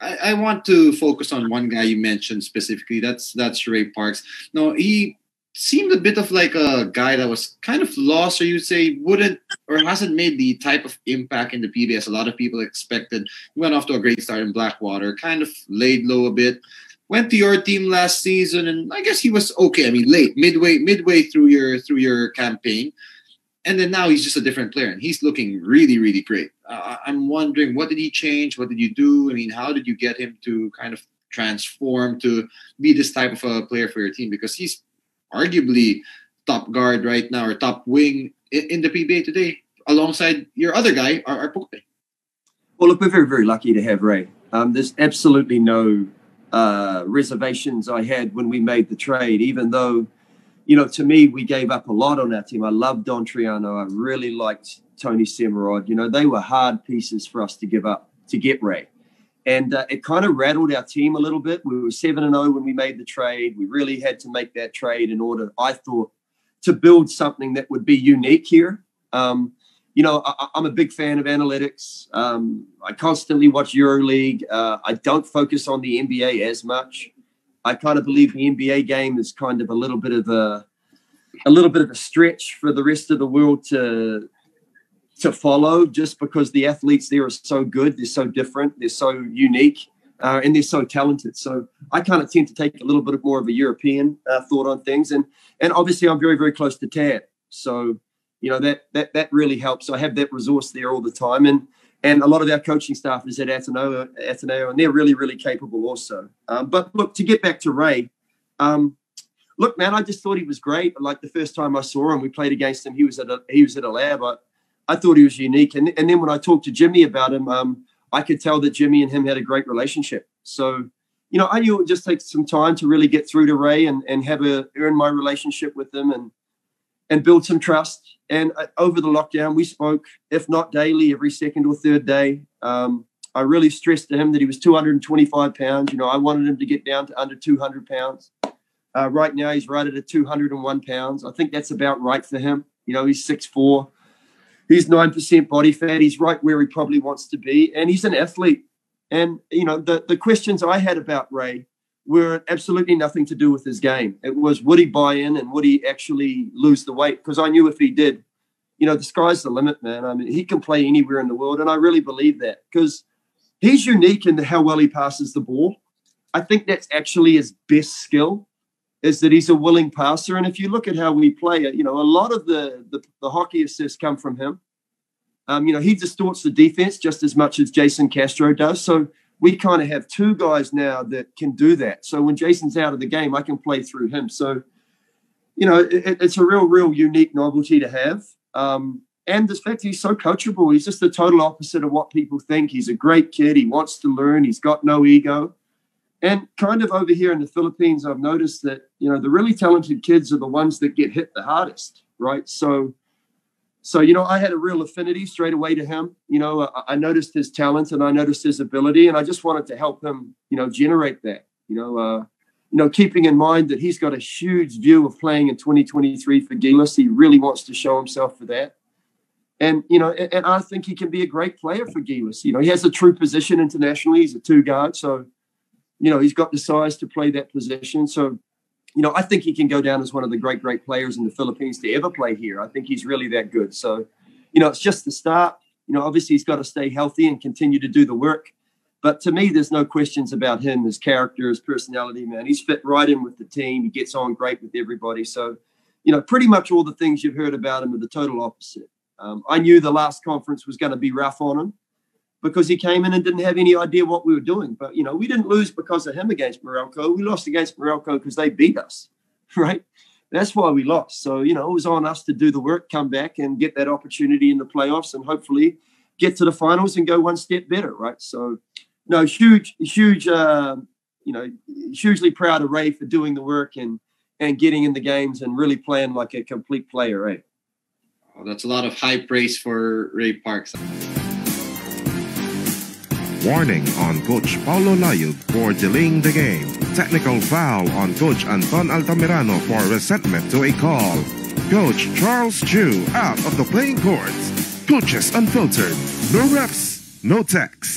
I, I want to focus on one guy you mentioned specifically. That's that's Ray Parks. No, he seemed a bit of like a guy that was kind of lost, or you'd say wouldn't or hasn't made the type of impact in the PBA a lot of people expected. He went off to a great start in Blackwater, kind of laid low a bit. Went to your team last season, and I guess he was okay. I mean, late, midway, midway through your through your campaign, and then now he's just a different player, and he's looking really, really great. Uh, I'm wondering, what did he change? What did you do? I mean, how did you get him to kind of transform to be this type of a player for your team? Because he's arguably top guard right now or top wing in, in the PBA today, alongside your other guy, our, Poke. Well, look, we're very, very lucky to have Ray. Um, there's absolutely no uh, reservations I had when we made the trade, even though, you know, to me, we gave up a lot on our team. I loved Don Trollano. I really liked Tony Semerad. You know, they were hard pieces for us to give up to get Ray and uh, it kind of rattled our team a little bit. We were seven and zero oh when we made the trade. We really had to make that trade in order, I thought, to build something that would be unique here. Um, you know, I, am a big fan of analytics. Um, I constantly watch EuroLeague. Uh, I don't focus on the NBA as much. I kind of believe the NBA game is kind of a little bit of a a little bit of a stretch for the rest of the world to to follow just because the athletes there are so good, they're so different, they're so unique, uh, and they're so talented. So I kind of tend to take a little bit more of a European uh, thought on things, and and obviously I'm very very close to Tab, so you know that that that really helps. I have that resource there all the time, and and a lot of our coaching staff is at Ateneo, Ateneo and they're really really capable also. Um, but look, to get back to Ray. Um, look, man, I just thought he was great. Like the first time I saw him, we played against him. He was at a, he was at Alab. I, I thought he was unique. And, and then when I talked to Jimmy about him, um, I could tell that Jimmy and him had a great relationship. So, you know, I knew it would just take some time to really get through to Ray and, and have a earn my relationship with him and and build some trust. And uh, over the lockdown, we spoke, if not daily, every second or third day. Um, I really stressed to him that he was 225 pounds. You know, I wanted him to get down to under 200 pounds. Uh, right now, he's right at a 201 pounds. I think that's about right for him. You know, he's 6'4", he's 9% body fat. He's right where he probably wants to be. And he's an athlete. And, you know, the, the questions I had about Ray were absolutely nothing to do with his game. It was would he buy in and would he actually lose the weight? Because I knew if he did, you know, the sky's the limit, man. I mean, he can play anywhere in the world. And I really believe that because he's unique in how well he passes the ball. I think that's actually his best skill is that he's a willing passer. And if you look at how we play it, you know, a lot of the, the, the hockey assists come from him. Um, you know, he distorts the defense just as much as Jason Castro does. So we kind of have two guys now that can do that. So when Jason's out of the game, I can play through him. So, you know, it, it's a real, real unique novelty to have. Um, and the fact he's so coachable, he's just the total opposite of what people think. He's a great kid. He wants to learn. He's got no ego. And kind of over here in the Philippines, I've noticed that, you know, the really talented kids are the ones that get hit the hardest, right? So, so you know, I had a real affinity straight away to him. You know, I, I noticed his talent and I noticed his ability, and I just wanted to help him, you know, generate that. You know, uh, you know, keeping in mind that he's got a huge view of playing in 2023 for Gilas. He really wants to show himself for that. And, you know, and, and I think he can be a great player for Gilas. You know, he has a true position internationally. He's a two guard. So, you know, he's got the size to play that position. So, you know, I think he can go down as one of the great, great players in the Philippines to ever play here. I think he's really that good. So, you know, it's just the start. You know, obviously he's got to stay healthy and continue to do the work. But to me, there's no questions about him, his character, his personality, man. He's fit right in with the team. He gets on great with everybody. So, you know, pretty much all the things you've heard about him are the total opposite. Um, I knew the last conference was going to be rough on him because he came in and didn't have any idea what we were doing. But you know, we didn't lose because of him against Meralco. We lost against Meralco because they beat us, right? That's why we lost. So you know, it was on us to do the work, come back and get that opportunity in the playoffs, and hopefully get to the finals and go one step better, right? So, no, huge, huge, uh, you know, hugely proud of Ray for doing the work and and getting in the games and really playing like a complete player, right? Oh, that's a lot of high praise for Ray Parks. Warning on Coach Paulo Layug for delaying the game. Technical foul on Coach Anton Altamirano for resentment to a call. Coach Charles Tiu out of the playing courts. Coaches Unfiltered. No refs, no techs.